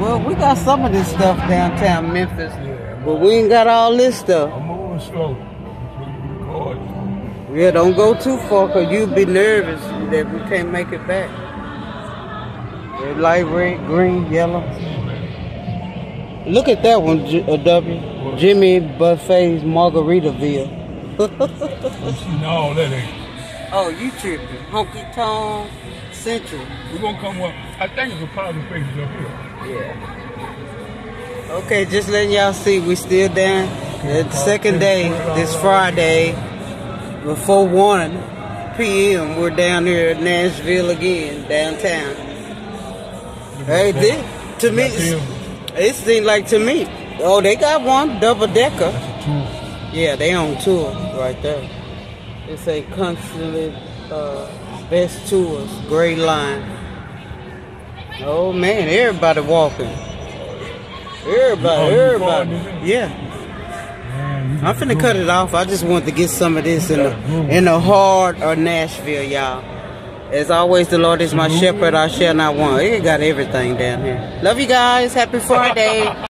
Well, we got some of this stuff downtown Memphis, Yeah, but we ain't got all this stuff. I'm moving slow. Yeah, don't go too far, cause you'll be nervous that we can't make it back. Red light, red, green, yellow. Look at that one, uh, W. Jimmy Buffett's Margaritaville. I'm that. Ain't. oh, you tripping? Honky Tonk Central. We're gonna come up. I think it's a positive faces up here. Yeah. Okay, just letting y'all see we still down. The second day, this Friday, before 1 p.m., we're down here at Nashville again, downtown. Hey, this, to me, it's- it seems like to me, oh, they got one, double decker. A. Yeah, they on tour right there. It say constantly uh, best tours, great line. Oh man, everybody walking. Everybody, Oh, everybody. Yeah. I'm finna cut it off. I just want to get some of this in the in the heart of Nashville, y'all. As always, the Lord is my shepherd, I shall not want. It got everything down here. Love you guys. Happy Friday.